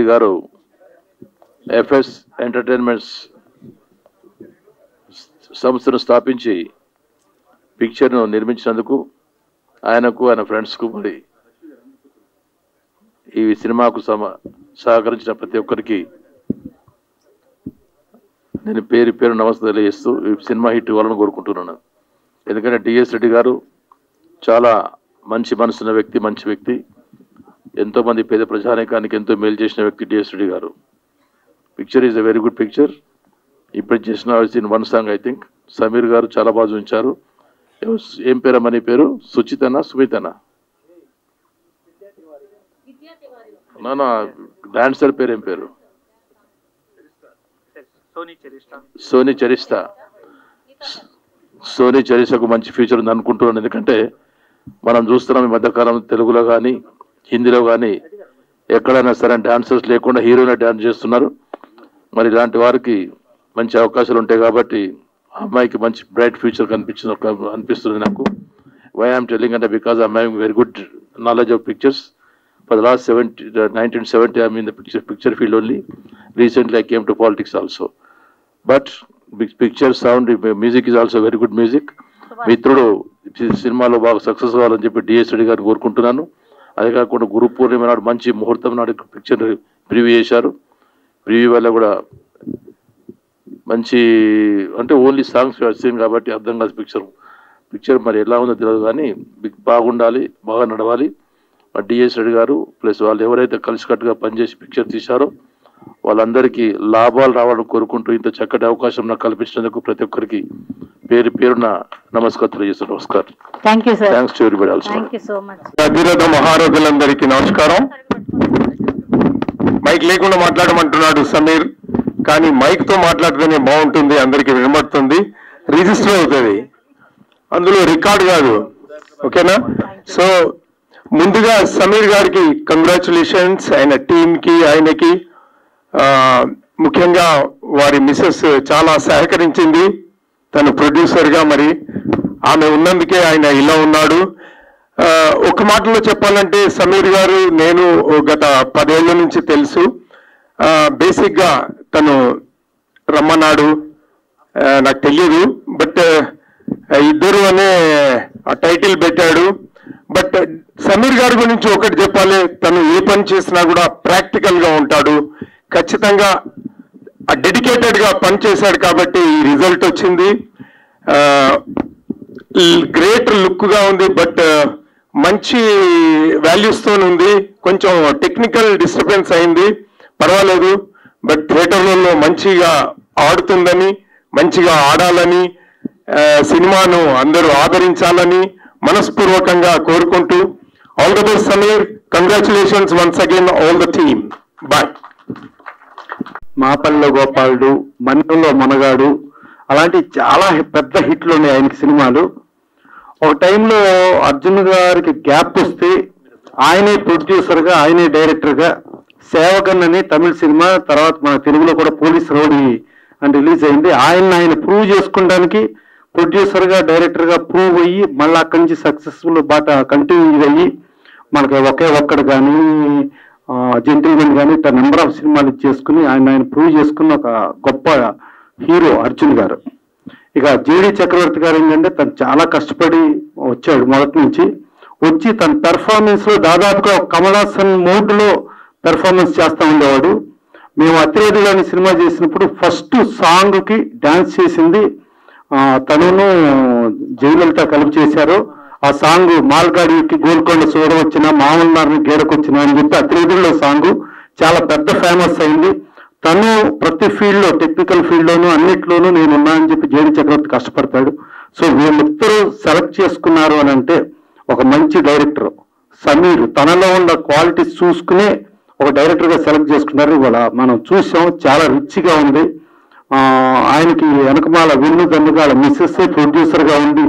రెడ్డి గారు FS entertainments సంస్థను స్థాపించి పిక్చర్ను నిర్మించినందుకు ఆయనకు ఆయన ఫ్రెండ్స్కు మరి ఈ సినిమాకు సమ సహకరించిన ప్రతి ఒక్కరికి నేను పేరు పేరు నమస్తే తెలియజేస్తూ ఈ సినిమా హిట్ ఇవ్వాలని కోరుకుంటున్నాను. ఎందుకంటే డిఎస్ రెడ్డి గారు చాలా మంచి మనసున్న వ్యక్తి మంచి వ్యక్తి. ఎంతో మంది పేద ప్రజానికానికి ఎంతో మేలు చేసిన వ్యక్తి డిఎస్ రెడ్డి గారు. Picture is a very good picture ఇప్పుడు చేసిన in one song I think Sameer గారు చాలా బాగా చూపించారు. ఏం పేరమ్మా నీ పేరు? సుచితనా సుమితనా? నా డాన్సర్ పేరు ఏం పేరు? సోనీ చరిష్ట. సోనీ చరిస్తా సోనీ చరిస్తకు మంచి ఫ్యూచర్ ఉంది అనుకుంటున్నాను ఎందుకంటే మనం చూస్తున్నాం ఈ మధ్యకాలం తెలుగులో కానీ హిందీలో కానీ ఎక్కడైనా సరే డాన్సర్స్ లేకుండా హీరోయిన్ డాన్స్ చేస్తున్నారు. మరి ఇలాంటి వారికి మంచి అవకాశాలు ఉంటాయి కాబట్టి అమ్మాయికి మంచి బ్రైట్ ఫ్యూచర్ కనిపించింది అనిపిస్తుంది నాకు. వై ఐఎమ్ టెలింగ్ అంటే because I having very good knowledge of pictures for the last seventy nineteen seventy I mean the picture picture field only recently I came to politics also but picture sound music is also very good music మిత్రుడు సినిమాలో బాగా success కావాలని చెప్పి DS Reddy గారిని కోరుకుంటున్నాను. అదే కాకుండా గురు పూర్ణిమ నాడు మంచి ముహూర్తం నాడు పిక్చర్ ప్రివ్యూ చేశారు. ప్రివ్యూ వల్ల కూడా మంచి అంటే ఓన్లీ సాంగ్స్ సీన్ కాబట్టి అర్థం కాదు పిక్చర్ పిక్చర్ మరి ఎలా ఉందో తెలియదు కానీ బాగుండాలి బాగా నడవాలి. మా డిఎస్ రెడ్డి గారు ప్లస్ వాళ్ళు ఎవరైతే కలిసికట్టుగా పనిచేసి పిక్చర్ తీశారో వాళ్ళందరికీ లాభాలు రావాలని కోరుకుంటూ ఇంత చక్కటి అవకాశం నాకు కల్పించినందుకు ప్రతి ఒక్కరికి పేరు పేరున నమస్కారం తెలియజేస్తాను నమస్కారం. Thank you sir thanks to everybody also thank you so much అధిరథ మహారథులందరికీ నమస్కారం. మైక్ లేకుండా మాట్లాడమంటున్నాడు సమీర్ కానీ మైక్తో మాట్లాడితేనే బాగుంటుంది అందరికి వినబడుతుంది రిజిస్టర్ అవుతుంది. అందులో రికార్డ్ కాదు ఓకేనా? సో ముందుగా సమీర్ గారికి కంగ్రాచులేషన్స్ ఆయన టీమ్కి ఆయనకి ఆ, ముఖ్యంగా వారి మిసెస్ చాలా సహకరించింది. తను ప్రొడ్యూసర్గా మరి ఆమె ఉన్నందుకే ఆయన ఇలా ఉన్నాడు. ఒక మాటలో చెప్పాలంటే సమీర్ గారు నేను గత పదేళ్ళ నుంచి తెలుసు. బేసిక్గా తను రమ్మన్నాడు. నాకు తెలియదు. బట్ ఇద్దరు అనే ఆ టైటిల్ పెట్టాడు. బట్ సమీర్ గారి గురించి ఒకటి చెప్పాలి. తను ఏ పని చేసినా కూడా ప్రాక్టికల్గా ఉంటాడు. ఖచ్చితంగా డెడికేటెడ్గా పనిచేశాడు కాబట్టి ఈ రిజల్ట్ వచ్చింది. గ్రేట్ లుక్గా ఉంది బట్ మంచి వాల్యూస్తో ఉంది. కొంచెం టెక్నికల్ డిస్టర్బెన్స్ అయింది. పర్వాలేదు బట్ థియేటర్లలో మంచిగా ఆడుతుందని మంచిగా ఆడాలని సినిమాను అందరూ ఆదరించాలని మనస్పూర్వకంగా కోరుకుంటూ. All the best Sameer congratulations once again all the theme boy మాపల్లిలో గోపాలుడు మన్యంలో మనగాడు అలాంటి చాలా పెద్ద హిట్లు ఉన్నాయి ఆయనకి సినిమాలు. ఒక టైంలో అర్జున్ గారికి గ్యాప్ వస్తే ఆయనే ప్రొడ్యూసర్గా ఆయనే డైరెక్టర్గా సేవకన్ అని తమిళ సినిమా తర్వాత మన తెలుగులో కూడా పోలీస్ రౌడీ అని రిలీజ్ అయింది. ఆయన ఆయన ప్రూవ్ చేసుకోవడానికి ప్రొడ్యూసర్గా డైరెక్టర్గా ప్రూవ్ అయ్యి మళ్ళీ అక్కడి నుంచి సక్సెస్ఫుల్ బాట కంటిన్యూ అయ్యి మనకి ఒకే ఒక్కడు కానీ జెంటిల్మెన్ కానీ ఇట్లా నెంబర్ ఆఫ్ సినిమాలు చేసుకుని ఆయన ఆయన ప్రూవ్ చేసుకున్న ఒక గొప్ప హీరో అర్జున్ గారు. ఇక జేడి చక్రవర్తి గారు ఏంటంటే తను చాలా కష్టపడి వచ్చాడు మొదటి నుంచి. వచ్చి తన పెర్ఫార్మెన్స్లో దాదాపుగా కమలాసన్ కమల్ మోడ్లో పెర్ఫార్మెన్స్ చేస్తూ ఉండేవాడు. మేము అతిరేది అనే సినిమా చేసినప్పుడు ఫస్ట్ సాంగ్కి డాన్స్ చేసింది తనను జయలలిత కలిపి చేశారు. ఆ సాంగ్ మాల్గాడికి గోల్కొండ చూడ వచ్చిన మామూలు గేడకొచ్చిన అని చెప్పి అతిరేదుల్లో సాంగ్ చాలా పెద్ద ఫేమస్ అయింది. తను ప్రతి ఫీల్డ్లో టెక్నికల్ ఫీల్డ్ లోను అన్నిట్లోనూ నేను ఉన్నా అని చెప్పి జేడి చక్రవర్తి కష్టపడతాడు. సో వీళ్ళిద్దరూ సెలెక్ట్ చేసుకున్నారు అని అంటే ఒక మంచి డైరెక్టర్ సమీర్. తనలో ఉన్న క్వాలిటీస్ చూసుకునే ఒక డైరెక్టర్గా సెలెక్ట్ చేసుకున్నారు. ఇవాళ మనం చూసాం చాలా రిచ్గా ఉంది. ఆయనకి వెనకమాల విన్ను దన్నుగాల మిస్సెస్ ప్రొడ్యూసర్గా ఉంది.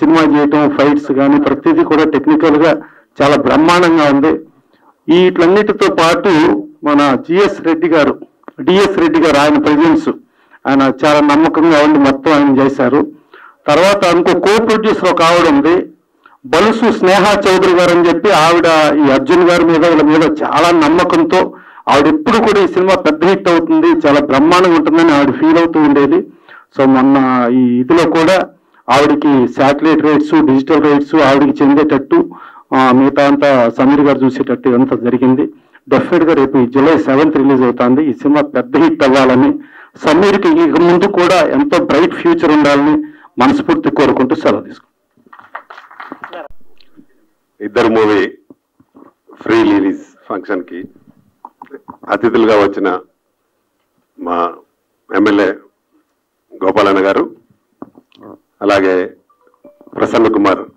సినిమా చేయటం ఫైట్స్ కానీ ప్రతిదీ కూడా టెక్నికల్గా చాలా బ్రహ్మాండంగా ఉంది. వీటన్నిటితో పాటు మన జిఎస్ రెడ్డి గారు డిఎస్ రెడ్డి గారు ఆయన ప్రెజెన్స్ ఆయన చాలా నమ్మకంగా ఉండి మొత్తం ఆయన చేశారు. తర్వాత ఇంకో కో ప్రొడ్యూసర్ ఒక ఆవిడ ఉంది. బలుసు స్నేహ చౌదరి గారు అని చెప్పి ఆవిడ ఈ అర్జున్ గారి మీద వీళ్ళ మీద చాలా నమ్మకంతో ఆవిడ ఎప్పుడు కూడా ఈ సినిమా పెద్ద హిట్ అవుతుంది చాలా బ్రహ్మాండంగా ఉంటుందని ఆవిడ ఫీల్ అవుతూ ఉండేది. సో మొన్న ఈ ఇదిలో కూడా ఆవిడకి శాటిలైట్ రైట్స్ డిజిటల్ రైట్స్ ఆవిడకి చెందేటట్టు మిగతా అంతా సమీర్ గారు చూసేటట్టు ఇదంతా జరిగింది. డెఫినెట్గా రేపు ఈ జూలై సెవెంత్ రిలీజ్ అవుతుంది. ఈ సినిమా పెద్ద హిట్ అవ్వాలని సమీర్కి ఇక ముందు కూడా ఎంతో బ్రైట్ ఫ్యూచర్ ఉండాలని మనస్ఫూర్తి కోరుకుంటూ సెలవు తీసుకుంటాం ఇద్దరు మూవీ ఫ్రీ రిలీజ్ ఫంక్షన్కి అతిథులుగా వచ్చిన మా ఎమ్మెల్యే గోపాలన్న గారు అలాగే Prasanna Kumar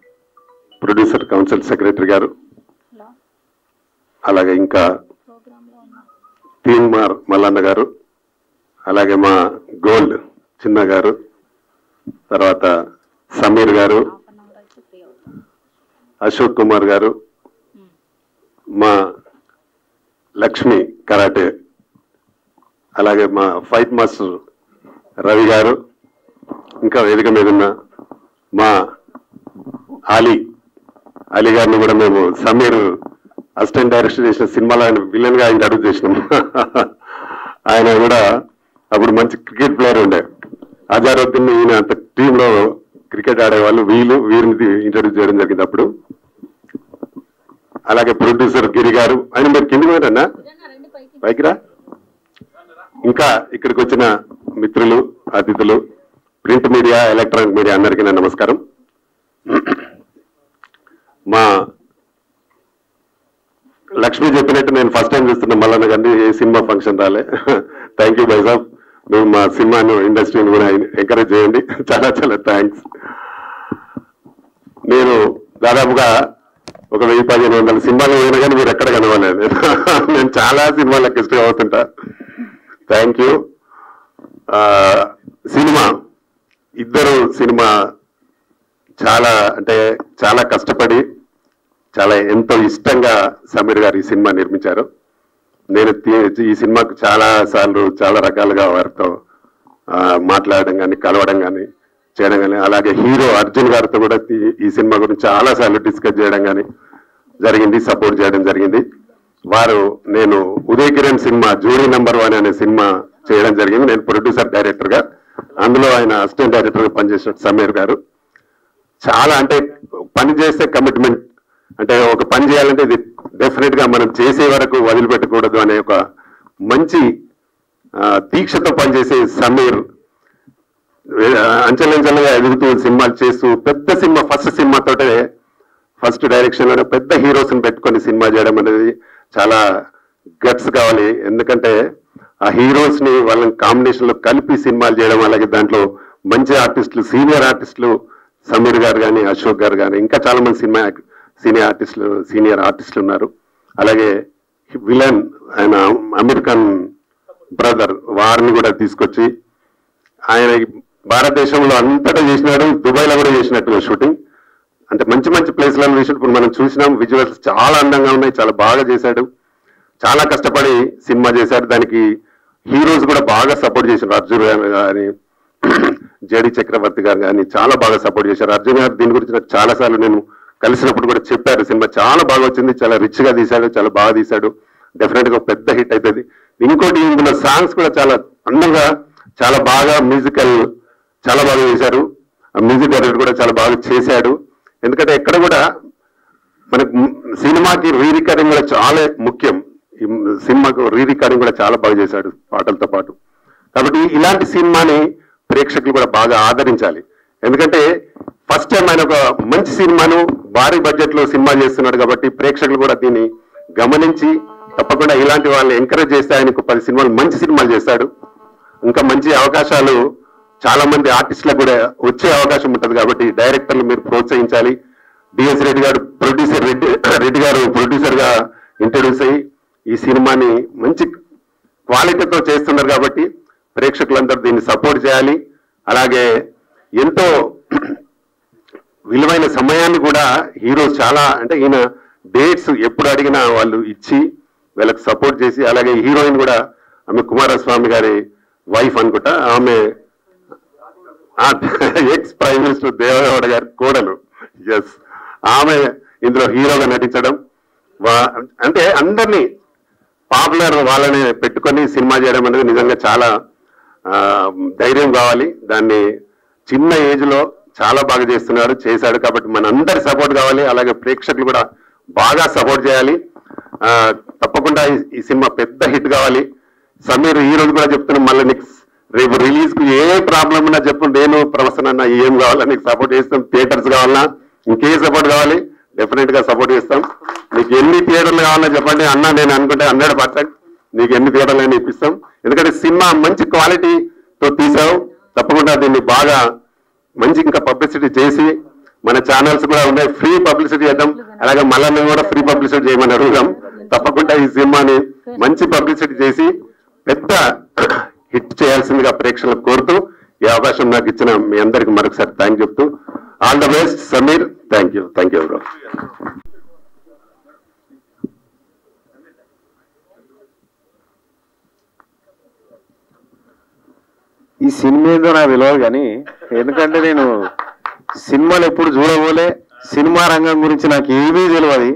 producer council secretary గారు. అలాగే ఇంకా తీన్మార్ మల్లన్న గారు. అలాగే మా గోల్డ్ చిన్న గారు. తర్వాత సమీర్ గారు. అశోక్ కుమార్ గారు. మా లక్ష్మి కరాటే. అలాగే మా ఫైట్ మాస్టర్ రవి గారు. ఇంకా వేదిక మీద ఉన్న మా అలీ అలీ గారిని కూడా మేము సమీర్ అసిస్టెంట్ డైరెక్టర్ చేసిన సినిమాలో ఆయన విలన్గా ఆయన అడుగు చేసినాం. ఆయన కూడా అప్పుడు మంచి క్రికెట్ ప్లేయర్ ఉండే. అజారుద్దీన్ ఈయన అంత టీంలో క్రికెట్ ఆడేవాళ్ళు వీళ్ళు వీరిని ఇంట్రడ్యూస్ చేయడం జరిగింది అప్పుడు. అలాగే ప్రొడ్యూసర్ గిరి గారు ఆయన మీరు కింది పోయారన్నా పైకిరా? ఇంకా ఇక్కడికి వచ్చిన మిత్రులు అతిథులు ప్రింట్ మీడియా ఎలక్ట్రానిక్ మీడియా అందరికీ నా నమస్కారం. మా లక్ష్మి చెప్పినట్టు నేను ఫస్ట్ టైం చూస్తున్నా మల్లన్న గారిని ఏ సినిమా ఫంక్షన్ రాలే. థ్యాంక్ యూ బైసాబ్ నువ్వు మా సినిమాను ఇండస్ట్రీని కూడా ఎంకరేజ్ చేయండి. చాలా చాలా థ్యాంక్స్ నేను దాదాపుగా ఒక వెయ్యి పదిహేను వందల సినిమాలు పోయినా కానీ మీరు ఎక్కడ కనవలేదు నేను చాలా సినిమాలకు ఇష్టం అవుతుంటా థ్యాంక్ యూ సినిమా ఇద్దరు సినిమా చాలా అంటే చాలా కష్టపడి చాలా ఎంతో ఇష్టంగా సమీర్ గారు ఈ సినిమా నిర్మించారు. నేను ఈ సినిమాకు చాలా సార్లు చాలా రకాలుగా వారితో మాట్లాడడం కానీ కలవడం కానీ చేయడం కానీ అలాగే హీరో అర్జున్ గారితో కూడా ఈ- సినిమా గురించి చాలా సార్లు డిస్కస్ చేయడం కానీ జరిగింది సపోర్ట్ చేయడం జరిగింది. వారు నేను ఉదయ్ కిరణ్ సినిమా జూడీ నెంబర్ వన్ అనే సినిమా చేయడం జరిగింది. నేను ప్రొడ్యూసర్ డైరెక్టర్గా అందులో ఆయన అసిస్టెంట్ డైరెక్టర్గా పనిచేసిన సమీర్ గారు. చాలా అంటే పని చేసే కమిట్మెంట్ అంటే ఒక పని చేయాలంటే ఇది డెఫినెట్గా మనం చేసే వరకు వదిలిపెట్టకూడదు అనే ఒక మంచి దీక్షతో పనిచేసే సమీర్ ఆ, అంచెలంచెలుగా ఎదుగుతూ సినిమాలు చేస్తూ పెద్ద సినిమా ఫస్ట్ సినిమాతోటే ఫస్ట్ డైరెక్షన్లోనే పెద్ద హీరోస్ని పెట్టుకొని సినిమా చేయడం అనేది చాలా గట్స్ కావాలి. ఎందుకంటే ఆ హీరోస్ని వాళ్ళని కాంబినేషన్లో కలిపి సినిమాలు చేయడం అలాగే దాంట్లో మంచి ఆర్టిస్టులు సీనియర్ ఆర్టిస్టులు సమీర్ గారు కానీ అశోక్ గారు కానీ ఇంకా చాలా మంది సినిమా సీనియర్ ఆర్టిస్టులు సీనియర్ ఆర్టిస్టులు ఉన్నారు. అలాగే విలన్ ఆయన అమెరికన్ బ్రదర్ వారిని కూడా తీసుకొచ్చి ఆయన భారతదేశంలో అంతటా చేసినాడు దుబాయ్లో కూడా చేసినట్టు షూటింగ్. అంటే మంచి మంచి ప్లేస్లలో చేసినప్పుడు మనం చూసినాం విజువల్స్ చాలా అందంగా ఉన్నాయి చాలా బాగా చేశాడు. చాలా కష్టపడి సినిమా చేశారు. దానికి హీరోస్ కూడా బాగా సపోర్ట్ చేశారు. అర్జున్ గారు కానీ జడి చక్రవర్తి గారు కానీ చాలా బాగా సపోర్ట్ చేశారు. అర్జున్ గారు దీని గురించి నాకు చాలా సార్లు నేను కలిసినప్పుడు కూడా చెప్పారు. సినిమా చాలా బాగా వచ్చింది. చాలా రిచ్గా తీశాడు. చాలా బాగా తీశాడు. డెఫినెట్గా ఒక పెద్ద హిట్ అవుతుంది ఇంకోటి ఇందులో సాంగ్స్ కూడా చాలా అందంగా చాలా బాగా మ్యూజికల్ చాలా బాగా చేశారు. మ్యూజిక్ డైరెక్టర్ కూడా చాలా బాగా చేశాడు. ఎందుకంటే ఎక్కడ కూడా మనకు సినిమాకి రీ రికార్డింగ్ కూడా చాలా ముఖ్యం. సినిమాకు రీ రికార్డింగ్ కూడా చాలా బాగా చేశాడు పాటలతో పాటు. కాబట్టి ఇలాంటి సినిమాని ప్రేక్షకులు కూడా బాగా ఆదరించాలి. ఎందుకంటే ఫస్ట్ టైం ఆయన ఒక మంచి సినిమాను భారీ బడ్జెట్లో సినిమా చేస్తున్నాడు కాబట్టి ప్రేక్షకులు కూడా దీన్ని గమనించి తప్పకుండా ఇలాంటి వాళ్ళని ఎంకరేజ్ చేస్తే ఆయనకు పది సినిమాలు మంచి సినిమాలు చేస్తాడు. ఇంకా మంచి అవకాశాలు చాలా మంది ఆర్టిస్టులకు కూడా వచ్చే అవకాశం ఉంటుంది కాబట్టి డైరెక్టర్లు మీరు ప్రోత్సహించాలి. డిఎస్ రెడ్డి గారు ప్రొడ్యూసర్ రెడ్డి రెడ్డి గారు ప్రొడ్యూసర్గా ఇంట్రడ్యూస్ అయ్యి ఈ సినిమాని మంచి క్వాలిటీతో చేస్తున్నారు కాబట్టి ప్రేక్షకులందరూ దీన్ని సపోర్ట్ చేయాలి. అలాగే ఎంతో విలువైన సమయాన్ని కూడా హీరోస్ చాలా అంటే ఈయన డేట్స్ ఎప్పుడు అడిగినా వాళ్ళు ఇచ్చి వీళ్ళకి సపోర్ట్ చేసి అలాగే హీరోయిన్ కూడా ఆమె కుమారస్వామి గారి వైఫ్ అనుకుంటా ఆమె ఎక్స్ ప్రైమ్ మినిస్టర్ దేవగౌడ గారి కోడలు. ఎస్ ఆమె ఇందులో హీరోగా నటించడం వా- అంటే అందరినీ పాపులర్ వాళ్ళని పెట్టుకొని సినిమా చేయడం అనేది నిజంగా చాలా ధైర్యం కావాలి. దాన్ని చిన్న ఏజ్లో చాలా బాగా చేస్తున్నాడు చేశాడు కాబట్టి మన అందరి సపోర్ట్ కావాలి. అలాగే ప్రేక్షకులు కూడా బాగా సపోర్ట్ చేయాలి. తప్పకుండా ఈ- సినిమా పెద్ద హిట్ కావాలి. సమీర్ ఈ రోజు కూడా చెప్తున్నాం మళ్ళీ నీకు రేపు రిలీజ్కు ఏ ప్రాబ్లం ఉన్నా చెప్పు నేను ప్రవసన అన్న ఏం కావాలా నీకు సపోర్ట్ చేస్తాం థియేటర్స్ కావాలన్నా ఇంకే సపోర్ట్ కావాలి. డెఫినెట్గా సపోర్ట్ చేస్తాం. మీకు ఎన్ని థియేటర్లు కావాలో చెప్పండి. అన్న నేను అనుకుంటే హండ్రెడ్ పర్సెంట్ నీకు ఎన్ని థియేటర్లు అని ఇప్పిస్తాం. ఎందుకంటే సినిమా మంచి క్వాలిటీతో తీసావు. తప్పకుండా దీన్ని బాగా మంచి ఇంకా పబ్లిసిటీ చేసి మన ఛానల్స్ కూడా ఉన్నాయి. ఫ్రీ పబ్లిసిటీ చేద్దాం. అలాగే మళ్ళీ కూడా ఫ్రీ పబ్లిసిటీ చేయమని అడుగుదాం. తప్పకుండా ఈ సినిమాని మంచి పబ్లిసిటీ చేసి పెద్ద హిట్ చేయాల్సిందిగా ప్రేక్షకులకు కోరుతూ ఈ అవకాశం నాకు ఇచ్చిన మీ అందరికి మరొకసారి థ్యాంక్ చెప్తూ all the best Sameer thank you thank you bro ఈ సినిమా ఏందో నాకు తెలియదు కానీ ఎందుకంటే నేను సినిమాలు ఎప్పుడు చూడబోలే సినిమా రంగం గురించి నాకు ఏమీ తెలియదు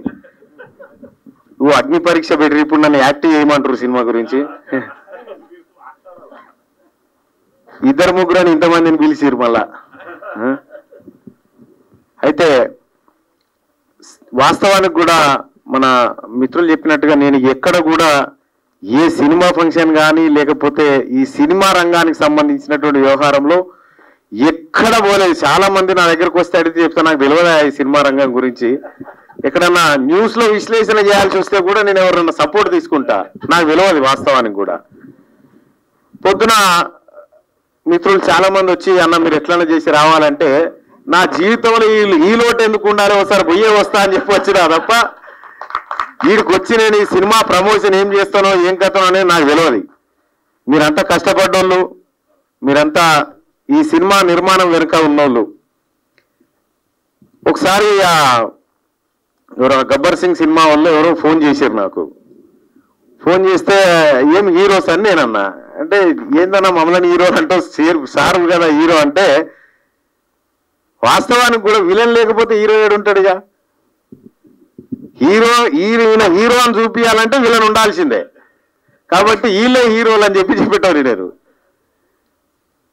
నువ్వు అగ్ని పరీక్ష పెట్టి ఇప్పుడు నన్ను యాక్టివ్ చేయమంటారు సినిమా గురించి. ఇద్దరు ముగ్గురు అని ఇంతమందిని పిలిచిరు మళ్ళా. అయితే వాస్తవానికి కూడా మన మిత్రులు చెప్పినట్టుగా నేను ఎక్కడ కూడా ఏ సినిమా ఫంక్షన్ కానీ లేకపోతే ఈ సినిమా రంగానికి సంబంధించినటువంటి వ్యవహారంలో ఎక్కడ పోలేదు. చాలా మంది నా దగ్గరకు వస్తే అడిగితే చెప్తా నాకు తెలియదా ఈ సినిమా రంగం గురించి? ఎక్కడన్నా న్యూస్లో విశ్లేషణ చేయాల్సి వస్తే కూడా నేను ఎవరన్నా సపోర్ట్ తీసుకుంటా? నాకు తెలియదు వాస్తవానికి కూడా. పొద్దున మిత్రులు చాలా మంది వచ్చి అన్న మీరు ఎట్లన్నా చేసి రావాలంటే నా జీవితంలో ఈ ఈ లోటు ఎందుకు ఉండాలి? ఒకసారి బొయ్యే వస్తా అని చెప్పి వచ్చినా తప్ప వీడికి వచ్చి నేను ఈ సినిమా ప్రమోషన్ ఏం చేస్తానో ఏం కథనో అనేది నాకు తెలియదు మీరంతా కష్టపడ్డోళ్ళు మీరంతా ఈ సినిమా నిర్మాణం వెనుక ఉన్నోళ్ళు. ఒకసారి ఆ ఎవరో గబ్బర్ సింగ్ సినిమా వాళ్ళు ఎవరో ఫోన్ చేశారు నాకు. ఫోన్ చేస్తే ఏం హీరోస్ అని నేనన్నా? అంటే ఏందన్నా మమ్మల్ని హీరో అంటే సేర్ సార్ కదా హీరో అంటే వాస్తవానికి కూడా విలన్ లేకపోతే హీరో ఏడు ఉంటాడుగా హీరో ఈయన హీరో అని చూపించాలంటే విలన్ ఉండాల్సిందే. కాబట్టి వీళ్ళే హీరోలు అని చెప్పి చెప్పేటోరు నేను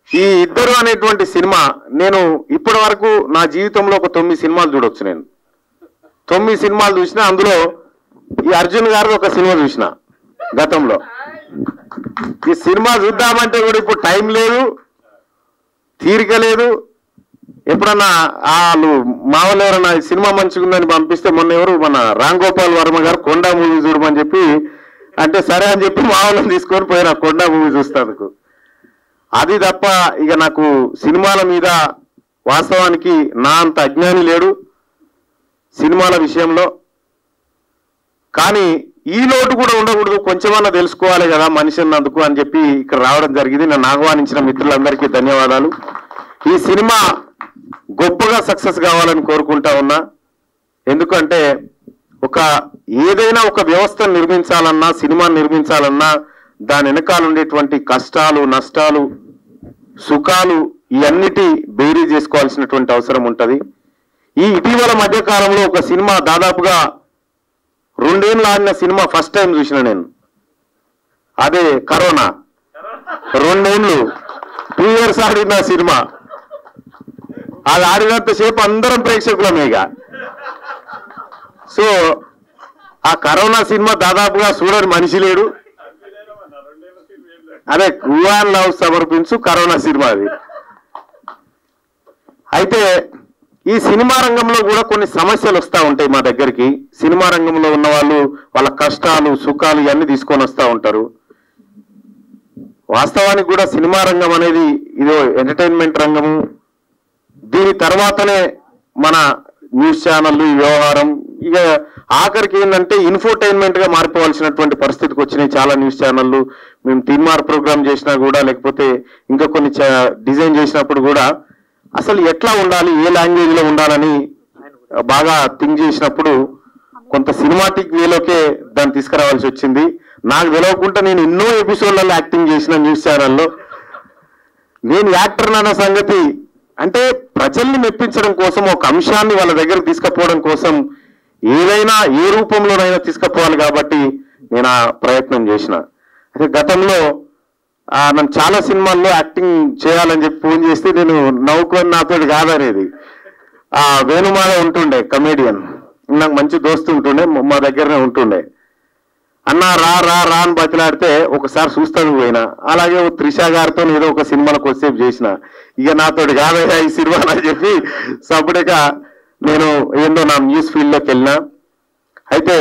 ఈ ఇద్దరు అనేటువంటి సినిమా నేను ఇప్పటి వరకు నా జీవితంలో ఒక తొమ్మిది సినిమాలు చూడొచ్చు నేను. తొమ్మిది సినిమాలు చూసిన అందులో ఈ అర్జున్ గారు ఒక సినిమా చూసిన గతంలో. ఈ సినిమా చూద్దామంటే కూడా ఇప్పుడు టైం లేదు తీరిక లేదు. ఎప్పుడన్నా వాళ్ళు మా వాళ్ళు ఎవరన్నా సినిమా మంచిగా ఉందని పంపిస్తే మొన్న ఎవరు మన రామ్ గోపాల్ వర్మ గారు కొండా మూవీ చూడమని చెప్పి అంటే సరే అని చెప్పి మా వాళ్ళని తీసుకొని పోయినా కొండా మూవీ చూస్తానుకు అది తప్ప ఇక నాకు సినిమాల మీద వాస్తవానికి నా అంత అజ్ఞాని లేడు సినిమాల విషయంలో. కానీ ఈ లోటు కూడా ఉండకూడదు. కొంచెమన్నా తెలుసుకోవాలి కదా మనిషి అన్నందుకు అని చెప్పి ఇక్కడ రావడం జరిగింది. నన్ను ఆహ్వానించిన మిత్రులందరికీ ధన్యవాదాలు. ఈ సినిమా గొప్పగా సక్సెస్ కావాలని కోరుకుంటా ఉన్నా. ఎందుకంటే ఒక ఏదైనా ఒక వ్యవస్థను నిర్మించాలన్నా సినిమా నిర్మించాలన్నా దాని వెనకాల ఉండేటువంటి కష్టాలు నష్టాలు సుఖాలు ఇవన్నిటి బేరీ చేసుకోవాల్సినటువంటి అవసరం ఉంటుంది. ఈ ఇటీవల మధ్యకాలంలో ఒక సినిమా దాదాపుగా రెండేళ్ళు ఆడిన సినిమా ఫస్ట్ టైం చూసిన నేను. అదే కరోనా. రెండేళ్ళు టూ ఇయర్స్ ఆడిన సినిమా. అది ఆడినంత సేపు అందరం ప్రేక్షకులమే ఇక. సో ఆ కరోనా సినిమా దాదాపుగా చూడని మనిషి లేడు. అదే కువాన్ లవ్ సమర్పించు కరోనా సినిమా అది. అయితే ఈ సినిమా రంగంలో కూడా కొన్ని సమస్యలు వస్తూ ఉంటాయి మా దగ్గరికి. సినిమా రంగంలో ఉన్న వాళ్ళు వాళ్ళ కష్టాలు సుఖాలు ఇవన్నీ తీసుకొని వస్తూ ఉంటారు. వాస్తవానికి కూడా సినిమా రంగం అనేది ఇదో ఎంటర్టైన్మెంట్ రంగము. దీని తర్వాతనే మన న్యూస్ ఛానళ్ళు వ్యవహారం. ఇక ఆఖరికి ఏంటంటే ఇన్ఫోటైన్మెంట్గా మారిపోవాల్సినటువంటి పరిస్థితికి వచ్చినాయి చాలా న్యూస్ ఛానళ్ళు. మేము తీన్మార్ ప్రోగ్రామ్ చేసినా కూడా లేకపోతే ఇంకా కొన్ని చ- డిజైన్ చేసినప్పుడు కూడా అసలు ఎట్లా ఉండాలి ఏ లాంగ్వేజ్లో ఉండాలని బాగా థింక్ చేసినప్పుడు కొంత సినిమాటిక్ వేలోకే దాన్ని తీసుకురావాల్సి వచ్చింది. నాకు తెలియకుండా నేను ఎన్నో ఎపిసోడ్లలో యాక్టింగ్ చేసిన న్యూస్ ఛానల్లో నేను యాక్టర్ అన్న సంగతి అంటే ప్రజల్ని మెప్పించడం కోసం ఒక అంశాన్ని వాళ్ళ దగ్గర తీసుకుపోవడం కోసం ఏదైనా ఏ రూపంలోనైనా తీసుకుపోవాలి కాబట్టి నేను ఆ ప్రయత్నం చేసిన. అయితే గతంలో నన్ను చాలా సినిమాల్లో యాక్టింగ్ చేయాలని చెప్పి ఫోన్ చేస్తే నేను నవ్వుకొని నాతో కాదనేది. ఆ వేణుమాల ఉంటుండే కమేడియన్ నాకు మంచి దోస్తు ఉంటుండే మా దగ్గరనే ఉంటుండే. అన్న రా రా రా అని బతిలాడితే ఒకసారి చూస్తాను పోయినా. అలాగే ఓ త్రిష గారితో ఏదో ఒక సినిమాలో కొద్దిసేపు చేసిన. ఇక నాతోటి కాదయ్యా ఈ సినిమా అని చెప్పి సపరేట్గా నేను ఏందో నా న్యూస్ ఫీల్డ్లోకి వెళ్ళిన. అయితే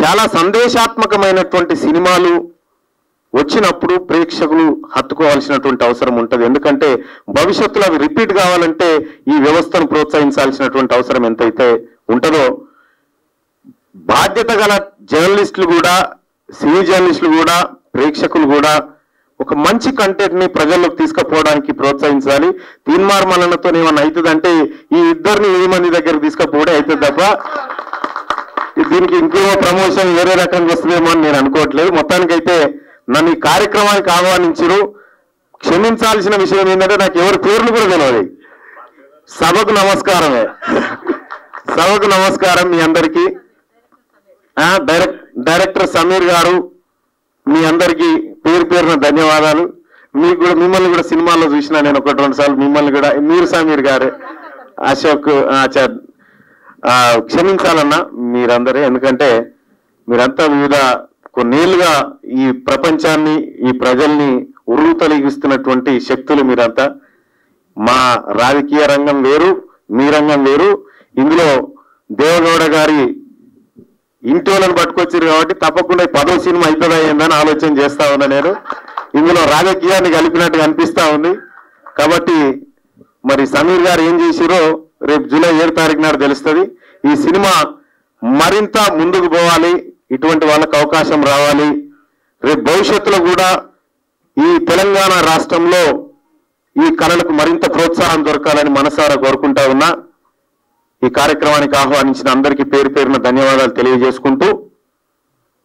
చాలా సందేశాత్మకమైనటువంటి సినిమాలు వచ్చినప్పుడు ప్రేక్షకులు హత్తుకోవాల్సినటువంటి అవసరం ఉంటుంది. ఎందుకంటే భవిష్యత్తులో అవి రిపీట్ కావాలంటే ఈ వ్యవస్థను ప్రోత్సహించాల్సినటువంటి అవసరం ఎంతైతే ఉంటుందో బాధ్యత గల జర్నలిస్టులు కూడా సినీ జర్నలిస్టులు కూడా ప్రేక్షకులు కూడా ఒక మంచి కంటెంట్ని ప్రజల్లోకి తీసుకుపోవడానికి ప్రోత్సహించాలి. తీన్మార్ మలనతో ఏమన్నా అవుతుందంటే ఈ ఇద్దరిని ఈ మంది దగ్గర తీసుకుపోవడం అవుతుంది తప్ప దీనికి ఇంకేమో ప్రమోషన్ వేరే రకంగా వస్తుందేమో అని నేను అనుకోవట్లేదు. మొత్తానికైతే నన్ను ఈ కార్యక్రమానికి ఆహ్వానించరు. క్షమించాల్సిన విషయం ఏంటంటే నాకు ఎవరి పేర్లు కూడా తెలియదు సభకు నమస్కారమే. సభకు నమస్కారం మీ అందరికీ. డైరెక్ట్ డైరెక్టర్ సమీర్ గారు మీ అందరికీ పేరు పేరున ధన్యవాదాలు. మీకు కూడా మిమ్మల్ని కూడా సినిమాల్లో చూసిన నేను ఒకటి రెండు సార్లు మిమ్మల్ని కూడా మీరు సమీర్ గారు అశోక్ ఆ, చ- క్షమించాలన్నా మీరందరూ. ఎందుకంటే మీరంతా వివిధ కొన్నేళ్ళుగా ఈ ప్రపంచాన్ని ఈ ప్రజల్ని ఉరువు తొలగిస్తున్నటువంటి శక్తులు మీరంతా. మా రాజకీయ రంగం వేరు మీ రంగం వేరు. ఇందులో దేవగౌడ గారి ఇంటోలను పట్టుకొచ్చారు కాబట్టి తప్పకుండా ఈ పదో సినిమా అవుతుందా ఏందని ఆలోచన చేస్తా ఉన్నా నేను. ఇందులో రాజకీయాన్ని కలిపినట్టుగా అనిపిస్తా ఉంది. కాబట్టి మరి సమీర్ గారు ఏం చేసిరో రేపు జూలై ఏడు తారీఖు నాడు తెలుస్తుంది. ఈ సినిమా మరింత ముందుకు పోవాలి. ఇటువంటి వాళ్ళకి అవకాశం రావాలి రేపు భవిష్యత్తులో కూడా ఈ తెలంగాణ రాష్ట్రంలో ఈ కళలకు మరింత ప్రోత్సాహం దొరకాలని మనసారా కోరుకుంటా ఉన్నా ఈ కార్యక్రమానికి ఆహ్వానించిన అందరికీ పేరు పేరున ధన్యవాదాలు తెలియజేసుకుంటూ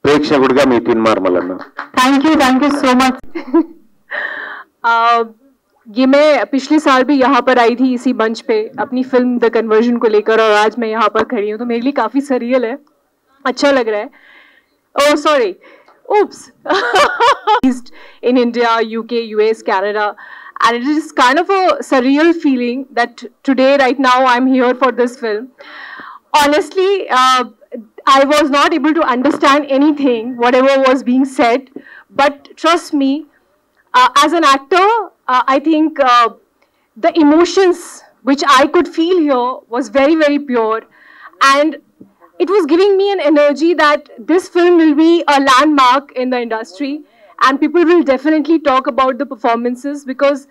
ప్రేక్షకుడిగా మీ Teenmaar Mallanna thank you thank you so much ये मैं पिछले साल भी यहाँ पर आई थी इसी मंच पे अपनी फिल्म द कन्वर्जन को लेकर और आज मैं यहाँ पर खड़ी हूँ तो मेरे लिए काफी सरियल है अच्छा लग रहा है Oh, sorry. Oops. in India, UK, US, Canada. And it is kind of a surreal feeling that today, right now, I'm here for this film. Honestly, uh, I was not able to understand anything, whatever was being said. But trust me, uh, as an actor, uh, I think uh, the emotions which I could feel here was very, very pure. And it was giving me an energy that this film will be a landmark in the industry and people will definitely talk about the performances because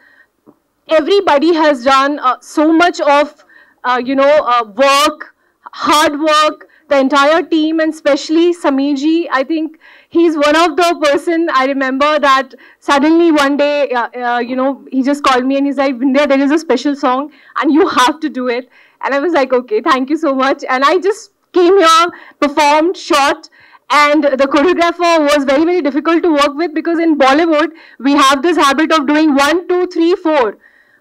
everybody has done uh, so much of uh, you know uh, work hard work the entire team and especially Sameerji, I think he's one of the person I remember that suddenly one day, uh, uh, you know, he just called me and he's like, Vindhya, there is a special song and you have to do it. And I was like, okay, thank you so much. And I just came here, performed, shot, and the choreographer was very, very difficult to work with because in Bollywood, we have this habit of doing one, two, three, four.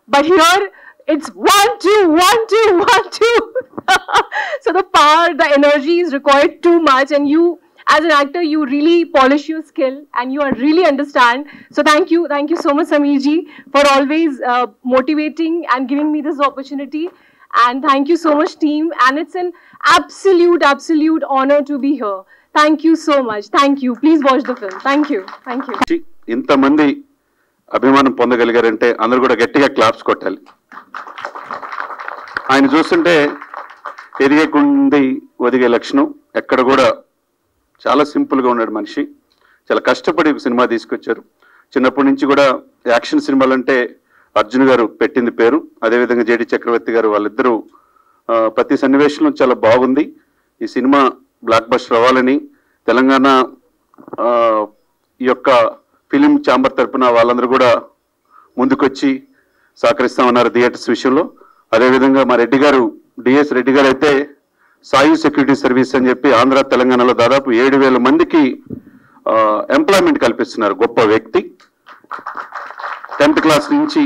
But here, it's one, two, one, two, one, two. so the power, the energy is required too much, and you, as an actor, you really polish your skill and you are really understand. So thank you, thank you so much, Sameerji, for always uh, motivating and giving me this opportunity. And thank you so much, team. And it's an absolute, absolute honor to be here. Thank you so much. Thank you. Please watch the film. Thank you. Thank you. ఇంతమంది అభిమానం పొందగలిగారంటే అందరూ కూడా గట్టిగా claps కొట్టాలి ఆయన చూస్తుంటే ఎదిగే కుంది ఒదిగే లక్షణం ఎక్కడ కూడా చాలా సింపుల్గా ఉన్నాడు మనిషి చాలా కష్టపడి ఒక సినిమా తీసుకొచ్చారు చిన్నప్పటి నుంచి కూడా యాక్షన్ సినిమాలంటే అర్జున్ గారు పెట్టింది పేరు. అదేవిధంగా జేడి చక్రవర్తి గారు వాళ్ళిద్దరూ ప్రతి సన్నివేశంలో చాలా బాగుంది. ఈ సినిమా బ్లాక్ బస్టర్ అవ్వాలని తెలంగాణ యొక్క ఫిలిం ఛాంబర్ తరపున వాళ్ళందరూ కూడా ముందుకొచ్చి సహకరిస్తామన్నారు థియేటర్స్ విషయంలో. అదేవిధంగా మా రెడ్డి గారు డిఎస్ రెడ్డి గారు అయితే సాయు సెక్యూరిటీ సర్వీస్ అని చెప్పి ఆంధ్ర తెలంగాణలో దాదాపు ఏడు వేల మందికి ఎంప్లాయ్మెంట్ కల్పిస్తున్నారు గొప్ప వ్యక్తి. టెన్త్ క్లాస్ నుంచి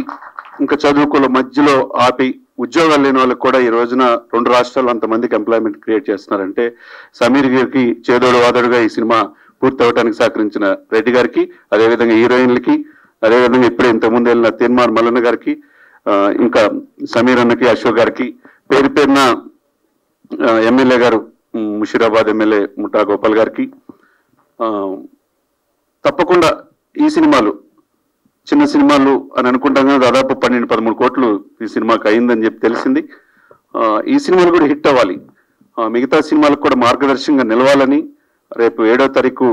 ఇంకా చదువుకుల మధ్యలో ఆపి ఉద్యోగాలు లేని వాళ్ళకి కూడా ఈ రోజున రెండు రాష్ట్రాల్లో అంతమందికి ఎంప్లాయ్మెంట్ క్రియేట్ చేస్తున్నారంటే సమీర్ గారికి చేదోడు వాదోడుగా ఈ సినిమా పూర్తి అవడానికి సహకరించిన రెడ్డి గారికి అదేవిధంగా హీరోయిన్లకి అదేవిధంగా ఇప్పుడే ఇంతకుముందు వెళ్ళిన తీన్మార్ మల్లన్న గారికి ఇంకా సమీర్ అన్నకి అశోక్ గారికి పేరు పేరున ఎమ్మెల్యే గారు ముషీరాబాద్ ఎమ్మెల్యే ముఠా గోపాల్ గారికి తప్పకుండా ఈ సినిమాలు చిన్న సినిమాలు అని అనుకుంటాం కానీ దాదాపు పన్నెండు పదమూడు కోట్లు ఈ సినిమాకి అయిందని చెప్పి తెలిసింది. ఈ సినిమాలు కూడా హిట్ అవ్వాలి. మిగతా సినిమాలకు కూడా మార్గదర్శకంగా నిలవాలని రేపు ఏడో తారీఖు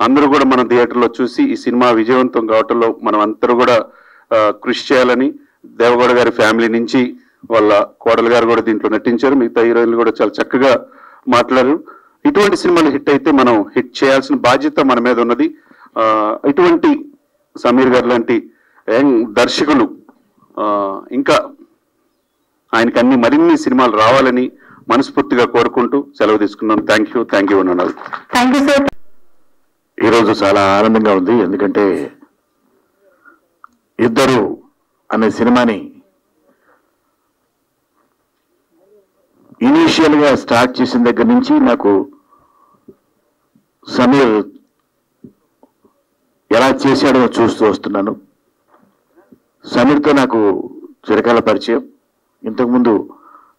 అందరూ కూడా మన థియేటర్లో చూసి ఈ సినిమా విజయవంతం కావటంలో మనం అందరూ కూడా కృషి చేయాలని దేవగౌడ గారి ఫ్యామిలీ నుంచి వాళ్ళ కోడలు గారు కూడా దీంట్లో నటించారు. మిగతా హీరోయిన్లు కూడా చాలా చక్కగా మాట్లాడారు. ఇటువంటి సినిమాలు హిట్ అయితే మనం హిట్ చేయాల్సిన బాధ్యత మన మీద ఉన్నది. ఇటువంటి సమీర్ గారు లాంటి యంగ్ దర్శకులు ఇంకా ఆయనకి అన్ని మరిన్ని సినిమాలు రావాలని మనస్ఫూర్తిగా కోరుకుంటూ సెలవు తీసుకున్నాను. థ్యాంక్ యూ థ్యాంక్ యూ అన్నారు థ్యాంక్ యూ సార్ ఈరోజు చాలా ఆనందంగా ఉంది. ఎందుకంటే ఇద్దరు అనే సినిమాని ఇనీషియల్గా స్టార్ట్ చేసిన దగ్గర నుంచి నాకు సమీర్ ఎలా చేశాడో చూస్తూ వస్తున్నాను. సమీర్తో నాకు చిరకాల పరిచయం. ఇంతకుముందు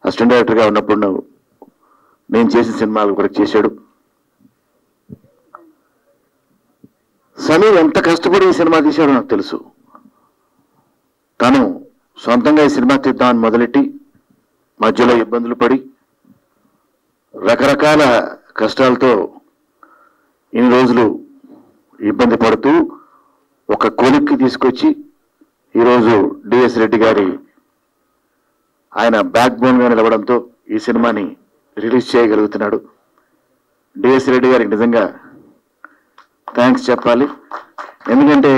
అసిస్టెంట్ డైరెక్టర్గా ఉన్నప్పుడు నేను చేసిన సినిమాలు కూడా చేశాడు. సమీర్ ఎంత కష్టపడి ఈ సినిమా తీశాడో నాకు తెలుసు. తను సొంతంగా ఈ సినిమా తీద్దామని మొదలెట్టి మధ్యలో ఇబ్బందులు పడి రకరకాల కష్టాలతో ఇన్ని రోజులు ఇబ్బంది పడుతూ ఒక కొలిక్కి తీసుకొచ్చి ఈరోజు డిఎస్ రెడ్డి గారి ఆయన బ్యాక్ బోన్గా నిలవడంతో ఈ సినిమాని రిలీజ్ చేయగలుగుతున్నాడు. డిఎస్ రెడ్డి గారికి నిజంగా థ్యాంక్స్ చెప్పాలి. ఎందుకంటే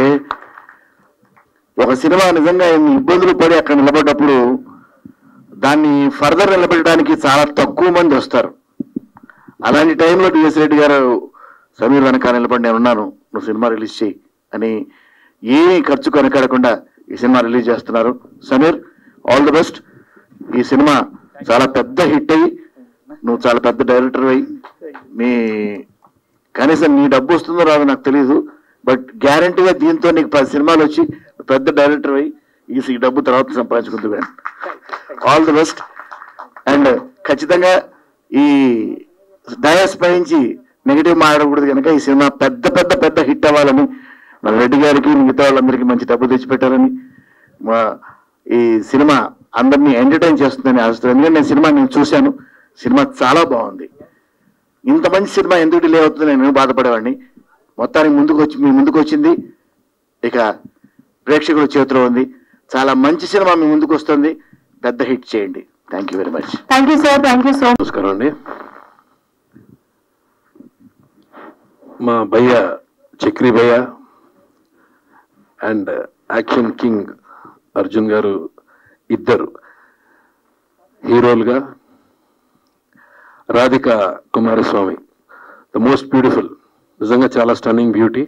ఒక సినిమా నిజంగా ఇబ్బందులు పడి అక్కడ నిలబడ్డప్పుడు దాన్ని ఫర్దర్ నిలబెట్టడానికి చాలా తక్కువ మంది వస్తారు. అలాంటి టైంలో డిఎస్ రెడ్డి గారు సమీర్ వెనక నిలబడి నేను ఉన్నాను. నువ్వు సినిమా రిలీజ్ చేయి అని ఏమీ ఖర్చు కనకాడకుండా ఈ సినిమా రిలీజ్ చేస్తున్నారు. Sameer all the best. ఈ సినిమా చాలా పెద్ద హిట్ అయ్యి నువ్వు చాలా పెద్ద డైరెక్టర్ అయ్యి మీ కనీసం నీ డబ్బు వస్తుందో రాదో నాకు తెలియదు బట్ గ్యారంటీగా దీంతో నీకు పది సినిమాలు వచ్చి పెద్ద డైరెక్టర్ అయ్యి ఈ డబ్బు తర్వాత సంపాదించుకుంటూ ఆల్ ది బెస్ట్. అండ్ ఖచ్చితంగా ఈ డయాస్ పైంచి నెగిటివ్ మాట్లాడకూడదు కనుక ఈ సినిమా పెద్ద పెద్ద పెద్ద హిట్ అవ్వాలని మన రెడ్డి గారికి మిగతా వాళ్ళందరికీ మంచి డబ్బు తెచ్చిపెట్టాలని మా ఈ సినిమా అందరినీ ఎంటర్టైన్ చేస్తుందని ఆశిస్తున్నాను ఎందుకంటే నేను సినిమా నేను చూశాను. సినిమా చాలా బాగుంది. ఇంత మంచి సినిమా ఎందుకు డిలే అవుతుంది నేను బాధపడేవాడిని? మొత్తానికి ముందుకు వచ్చి మీ ముందుకు వచ్చింది. ఇక ప్రేక్షకుల చేతిలో ఉంది. చాలా మంచి సినిమా మీ ముందుకు వస్తుంది. పెద్ద హిట్ చేయండి. Thank you very much thank you sir thank you so నమస్కారం అండి. మా భయ్య చక్రి భయ్య అండ్ యాక్షన్ కింగ్ అర్జున్ గారు ఇద్దరు హీరోలుగా Radhika Kumaraswamy the most beautiful నిజంగా చాలా స్టన్నింగ్ బ్యూటీ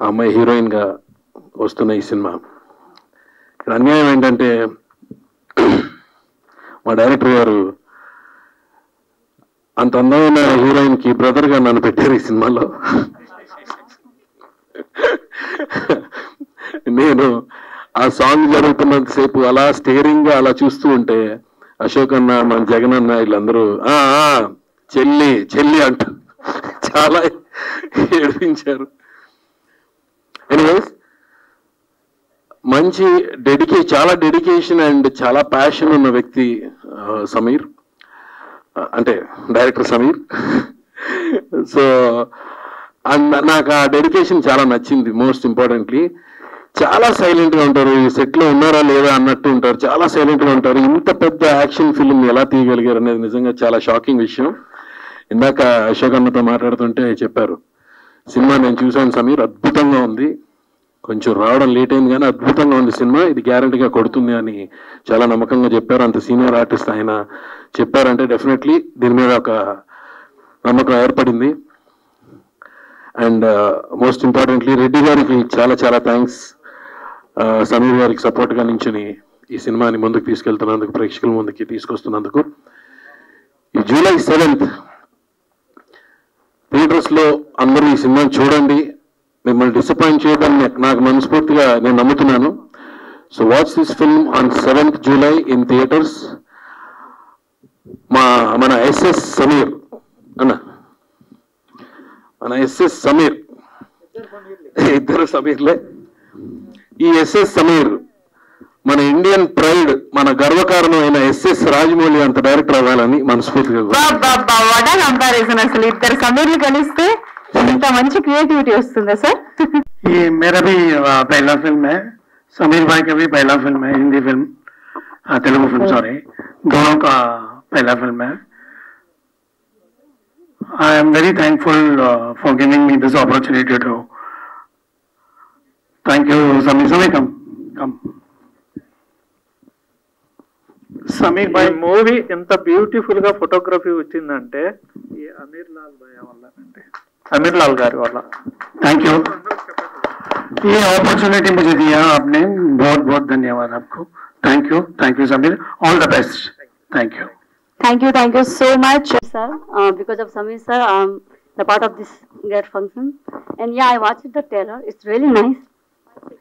ఆ అమ్మాయి హీరోయిన్గా వస్తున్న ఈ సినిమా. ఇక్కడ అన్యాయం ఏంటంటే మా డైరెక్టర్ గారు అంత అందమైన హీరోయిన్కి బ్రదర్గా నన్ను పెట్టారు ఈ సినిమాలో. నేను ఆ సాంగ్ జరుగుతున్నంతసేపు అలా స్టేరింగ్గా అలా చూస్తూ ఉంటే అశోక్ అన్న మన జగన్ అన్న వీళ్ళందరూ "ఆ, చెల్లి చెల్లి అంట చాలా ఏడిపించారు. ఎనీవేస్ మంచి డెడికే చాలా డెడికేషన్ అండ్ చాలా ప్యాషన్ ఉన్న వ్యక్తి సమీర్. అంటే డైరెక్టర్ సమీర్. సో అండ్ నాకు ఆ డెడికేషన్ చాలా నచ్చింది మోస్ట్ ఇంపార్టెంట్లీ. చాలా సైలెంట్గా ఉంటారు ఈ ఉన్నారా లేదా అన్నట్టు ఉంటారు చాలా సైలెంట్గా ఉంటారు. ఇంత పెద్ద యాక్షన్ ఫిల్మ్ని ఎలా తీయగలిగారు అనేది నిజంగా చాలా షాకింగ్ విషయం. ఇందాక అశోక్ అన్నతో మాట్లాడుతుంటే చెప్పారు సినిమా నేను చూశాను సమీర్ అద్భుతంగా ఉంది. కొంచెం రావడం లేట్ అయింది కానీ అద్భుతంగా ఉంది సినిమా ఇది గ్యారంటీగా కొడుతుంది అని చాలా నమ్మకంగా చెప్పారు. అంత సీనియర్ ఆర్టిస్ట్ ఆయన. చెప్పారంటే డెఫినెట్లీ దీని మీద ఒక నమ్మకం ఏర్పడింది. అండ్ మోస్ట్ ఇంపార్టెంట్లీ రెడ్డి గారికి చాలా చాలా థ్యాంక్స్ సమీర్ uh, గారికి సపోర్ట్గా నించుని ఈ సినిమాని ముందుకు తీసుకెళ్తున్నందుకు ప్రేక్షకుల ముందుకి తీసుకొస్తున్నందుకు. ఈ జూలై సెవెంత్ థియేటర్స్లో అందరూ ఈ సినిమాని చూడండి. మిమ్మల్ని డిసప్పాయింట్ చేయడాన్ని నాకు మనస్ఫూర్తిగా నేను నమ్ముతున్నాను. So watch this film on seventh July in theatres మా మన ఎస్ఎస్ సమీర్ అన్న మన ఎస్ఎస్ సమీర్ ఇద్దరు సమీర్లే ఈ ఎస్ఎస్ సమీర్ మన ఇండియన్ ప్రైడ్ మన గర్వకారణం అయిన ఎస్ఎస్ రాజమౌళి అంత డైరెక్టర్ అవ్వాలని మనస్ఫూర్తిగా కోరుకుంటున్నాను. వాట్ కంపారిజన్ అసలు ఇద్దరు సమీర్లు కలిస్తే ఇంత మంచి క్రియేటివిటీ వస్తుందా సార్ ये मेरा भी आ, पहला फिल्म है समीर भाई का भी पहला फिल्म है हिंदी फिल्म आ, तेलुगु फिल्म सॉरी दोनों का पहला फिल्म है I am very thankful for giving me this opportunity to thank you Sameer Sameer come come Sameer Bhai movie ఎంత బ్యూటిఫుల్ గా ఫోటోగ్రఫీ వచ్చిందంటే ఈ అమీర్ లాల్ భయ్య వల్ల అంటే అమీర్ లాల్ గారి వల్ల थैंक यू ये अपॉर्चुनिटी मुझे दिया आपने बहुत बहुत धन्यवाद आपको thank you thank you Sameer all the best thank you Thank you, thank you so much, sir. Uh, because of Samir sir, um, the part of this great function. And yeah, I watched the trailer. It's really nice.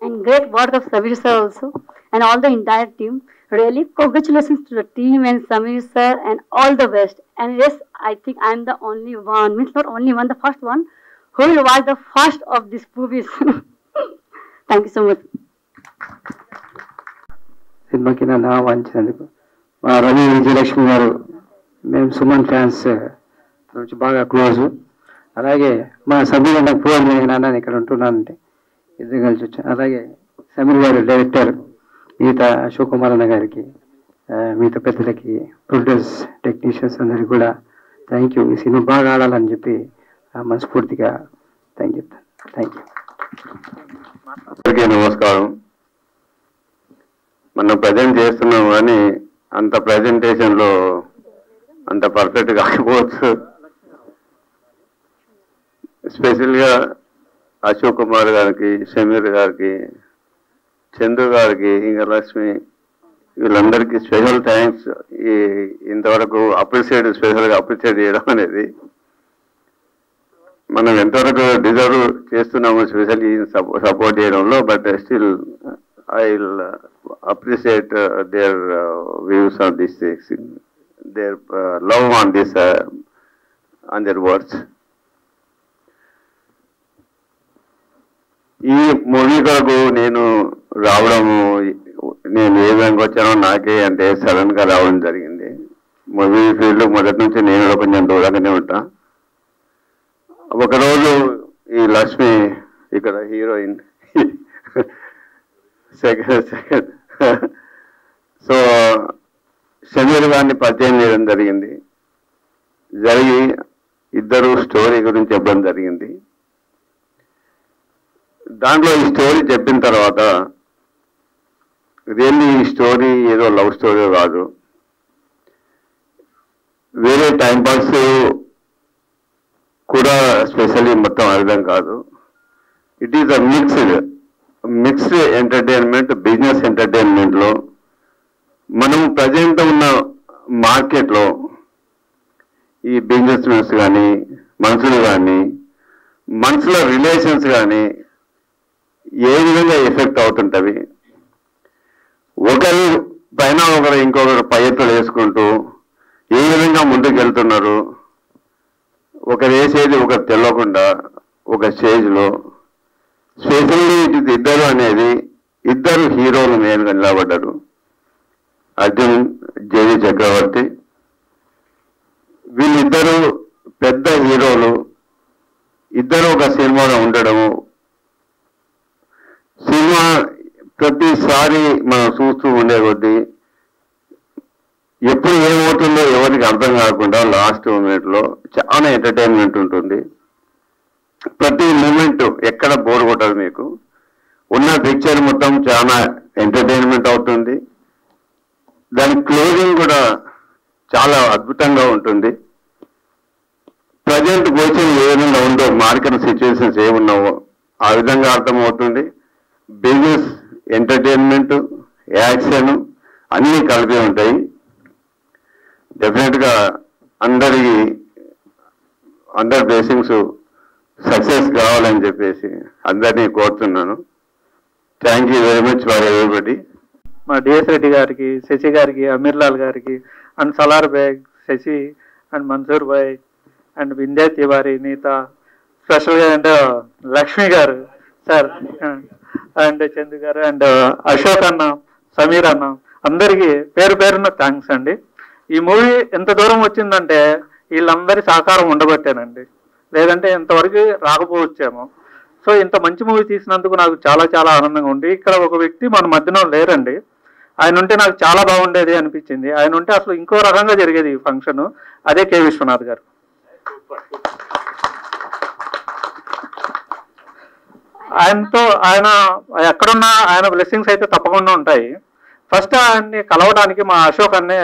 And great work of Samir sir also. And all the entire team. Really, congratulations to the team and Samir sir and all the best. And yes, I think I'm the only one, means not only one, the first one, who will watch the first of these movies. thank you so much. సినిమాకి నన్ను ఆహ్వానించినందుకు మా రవి విజయలక్ష్మి గారు మేము Suman fans నుంచి బాగా close. అలాగే మా సమీర్ నాకు ఫోన్ నాన్న ఇక్కడ ఉంటున్నానంటే. ఇద్దరు కలిసి వచ్చాను అలాగే సమీర్ గారు డైరెక్టర్ మిగతా అశోక్ కుమార్ అన్న గారికి ఆ, మిగతా పెద్దలకి ప్రొడ్యూస్ టెక్నీషియన్స్ అందరికి కూడా థ్యాంక్ యూ ఈ సినిమా బాగా ఆడాలని చెప్పి మనస్ఫూర్తిగా థ్యాంక్ చెప్తాను థ్యాంక్ యూ నమస్కారం. మనం ప్రజెంట్ చేస్తున్నాం కానీ అంత ప్రజెంటేషన్లో అంత పర్ఫెక్ట్ కాకపోవచ్చు. స్పెషల్గా అశోక్ కుమార్ గారికి సమీర్ గారికి చంద్రు గారికి ఇంకా లక్ష్మి వీళ్ళందరికీ స్పెషల్ థ్యాంక్స్ ఈ ఇంతవరకు అప్రిషియేట్ స్పెషల్గా అప్రిషియేట్ చేయడం అనేది మనం ఎంతవరకు డిజర్వ్ చేస్తున్నాము స్పెషల్ సపోర్ట్ చేయడంలో but still I appreciate their views on this their love uh, this uh, on their words ఈ మూవీ కొరకు నేను రావడము నేను ఏ విధంగా వచ్చానో నాకే అంటే సడన్గా రావడం జరిగింది. మూవీ ఫీల్డ్ మొదటి నుంచి నేను కూడా కొంచెం దూరంగానే ఉంటా. ఒకరోజు ఈ లక్ష్మి ఇక్కడ heroine second second. So Sameer గారిని పరిచయం చేయడం జరిగింది. జరిగి ఇద్దరు స్టోరీ గురించి చెప్పడం జరిగింది. దాంట్లో ఈ స్టోరీ చెప్పిన తర్వాత రియల్లీ ఈ స్టోరీ ఏదో లవ్ స్టోరీ కాదు. వేరే టైంపాస్ కూడా స్పెషల్లీ మొత్తం అర్థం కాదు. It is a mixed mixed entertainment business ఎంటర్టైన్మెంట్లో మనం ప్రజెంట్ ఉన్న మార్కెట్లో ఈ బిజినెస్మెన్స్ కానీ మనుషులు కానీ మనుషుల రిలేషన్స్ కానీ ఏ విధంగా ఎఫెక్ట్ అవుతుంటవి? ఒకరు పైన ఒకరు ఇంకొకరు పై వేసుకుంటూ ఏ విధంగా ముందుకు వెళ్తున్నారు ఒకరు వేసేది ఒకరు తెలియకుండా ఒక స్టేజ్లో స్పెషల్లీ ఇద్దరు అనేది ఇద్దరు హీరోలు నేను నిలబడ్డారు. అర్జున్ జేవి చక్రవర్తి. వీళ్ళిద్దరూ పెద్ద హీరోలు. ఇద్దరు ఒక సినిమాలో ఉండడము. సినిమా ప్రతిసారి మనం చూస్తూ ఉండే కొద్దీ ఎప్పుడు ఏమవుతుందో ఎవరికి అర్థం కాకుండా లాస్ట్ మూమెంట్లో చాలా ఎంటర్టైన్మెంట్ ఉంటుంది. ప్రతి మూమెంట్ ఎక్కడ బోర్ కొట్టదు మీకు. ఉన్న పిక్చర్ మొత్తం చాలా ఎంటర్టైన్మెంట్ అవుతుంది. దాని క్లోజింగ్ కూడా చాలా అద్భుతంగా ఉంటుంది. ప్రజెంట్ కోచింగ్ ఏ విధంగా ఉందో మార్కెట్ సిచ్యువేషన్స్ ఏమున్నావో ఆ విధంగా అర్థమవుతుంది. బిజినెస్ ఎంటర్టైన్మెంట్ యాక్షన్ అన్నీ కలిపి ఉంటాయి. డెఫినెట్గా అందరి అందరి బ్లెస్సింగ్స్ సక్సెస్ కావాలని చెప్పేసి అందరినీ కోరుతున్నాను. Thank you very much for everybody మా డిఎస్ రెడ్డి గారికి శశి గారికి అమీర్ లాల్ గారికి and Salar Baig Sashi and Mansoor Bhai and Vindhya Tiwari Neetha స్పెషల్గా అండ్ లక్ష్మి గారు సార్ అండ్ చందు గారు అండ్ అశోక్ అన్న సమీర్ అన్న అందరికీ పేరు పేరున్న థ్యాంక్స్ అండి. ఈ మూవీ ఎంత దూరం వచ్చిందంటే వీళ్ళందరి సహకారం ఉండబట్టానండి. లేదంటే ఇంతవరకు రాకపోవచ్చేమో. సో ఇంత మంచి మూవీ తీసినందుకు నాకు చాలా చాలా ఆనందంగా ఉంది. ఇక్కడ ఒక వ్యక్తి మన మధ్యలో లేరండి. ఆయన ఉంటే నాకు చాలా బాగుండేది అనిపించింది. ఆయన ఉంటే అసలు ఇంకో రకంగా జరిగేది ఈ ఫంక్షన్ అదే కె విశ్వనాథ్ గారు. ఆయనతో ఆయన ఎక్కడున్నా ఆయన బ్లెస్సింగ్స్ అయితే తప్పకుండా ఉంటాయి. ఫస్ట్ ఆయన్ని కలవడానికి మా అశోక్ అన్నే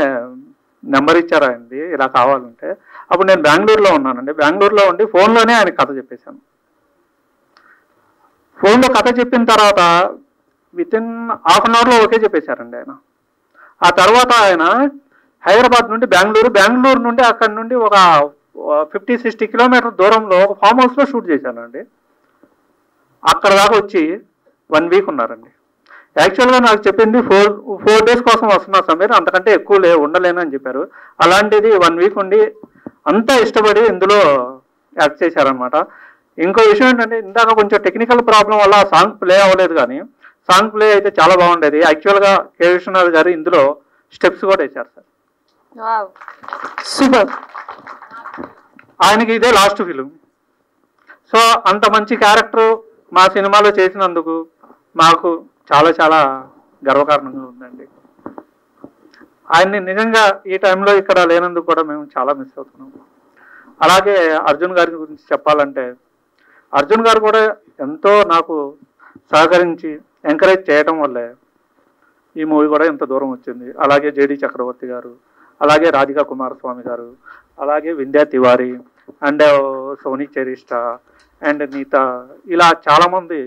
నెంబర్ ఇచ్చారు ఆయనది ఇలా కావాలంటే. అప్పుడు నేను బెంగళూరులో ఉన్నానండి. బెంగళూరులో ఉండి ఫోన్లోనే ఆయన కథ చెప్పేశాను. ఫోన్లో కథ చెప్పిన తర్వాత విత్ ఇన్ హాఫ్ అన్ అవర్లో ఓకే చెప్పేశారండి ఆయన. ఆ తర్వాత ఆయన హైదరాబాద్ నుండి బెంగళూరు బెంగళూరు నుండి అక్కడ నుండి ఒక ఫిఫ్టీ సిక్స్టీ కిలోమీటర్ దూరంలో ఒక ఫామ్ హౌస్లో షూట్ చేశానండి. అక్కడ దాకా వచ్చి వన్ వీక్ ఉన్నారండి. యాక్చువల్గా నాకు చెప్పింది ఫోర్ ఫోర్ డేస్ కోసం వస్తున్నా సమీర్ అంతకంటే ఎక్కువ లే ఉండలేను అని చెప్పారు. అలాంటిది వన్ వీక్ ఉండి అంతా ఇష్టపడి ఇందులో యాక్ట్ చేశారనమాట ఇంకో విషయం ఏంటంటే ఇందాక కొంచెం టెక్నికల్ ప్రాబ్లం వల్ల ఆ సాంగ్ ప్లే అవ్వలేదు కానీ సాంగ్ ప్లే అయితే చాలా బాగుండేది. యాక్చువల్గా కే విశ్వనాథ్ గారు ఇందులో స్టెప్స్ కూడా వేశారు సార్. సూపర్ ఆయనకి ఇదే లాస్ట్ ఫిలిం సో అంత మంచి క్యారెక్టర్ మా సినిమాలో చేసినందుకు మాకు చాలా చాలా గర్వకారణంగా ఉందండి. ఆయన్ని నిజంగా ఈ టైంలో ఇక్కడ లేనందుకు కూడా మేము చాలా మిస్ అవుతున్నాం. అలాగే అర్జున్ గారి గురించి చెప్పాలంటే అర్జున్ గారు కూడా ఎంతో నాకు సహకరించి ఎంకరేజ్ చేయటం వల్లే ఈ మూవీ కూడా ఇంత దూరం వచ్చింది. అలాగే జేడి చక్రవర్తి గారు అలాగే రాధికా కుమారస్వామి గారు అలాగే Vindhya Tiwari and Sony చెరిష్ట and Neeta ఇలా చాలామంది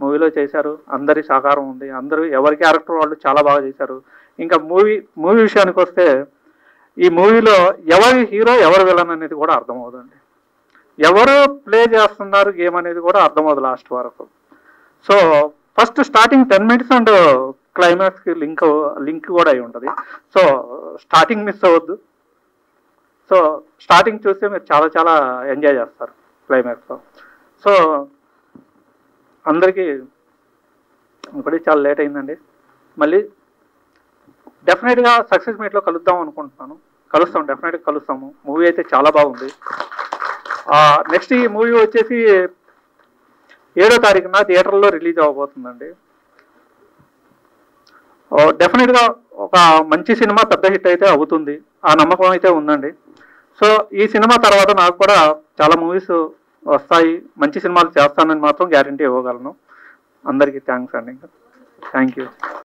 మూవీలో చేశారు. అందరి సహకారం ఉంది. అందరూ ఎవరి క్యారెక్టర్ వాళ్ళు చాలా బాగా చేశారు. ఇంకా మూవీ మూవీ విషయానికి వస్తే ఈ మూవీలో ఎవరి హీరో ఎవరు విలన్ అనేది కూడా అర్థమవుతుంది ఎవరు ప్లే చేస్తున్నారు గేమ్ అనేది కూడా అర్థమవుతుంది లాస్ట్ వరకు. So first starting ten minutes and క్లైమాక్స్కి link link కూడా అయి ఉంటుంది. సో స్టార్టింగ్ మిస్ అవ్వద్దు. సో స్టార్టింగ్ చూస్తే మీరు చాలా చాలా ఎంజాయ్ చేస్తారు క్లైమాక్స్లో సో అందరికీ ఇప్పుడే చాలా లేట్ అయిందండి. మళ్ళీ డెఫినెట్గా సక్సెస్ మీట్లో కలుద్దాం అనుకుంటున్నాను. కలుస్తాం డెఫినెట్గా కలుస్తాము. మూవీ అయితే చాలా బాగుంది. నెక్స్ట్ ఈ మూవీ వచ్చేసి ఏడో తారీఖున థియేటర్లో రిలీజ్ అవ్వబోతుందండి డెఫినెట్గా ఒక మంచి సినిమా పెద్ద హిట్ అయితే అవుతుంది. ఆ నమ్మకం అయితే ఉందండి. సో ఈ సినిమా తర్వాత నాకు కూడా చాలా మూవీస్ వస్తాయి. మంచి సినిమాలు చేస్తానని మాత్రం గ్యారంటీ ఇవ్వగలను. అందరికీ థ్యాంక్స్ అండి థ్యాంక్ యూ.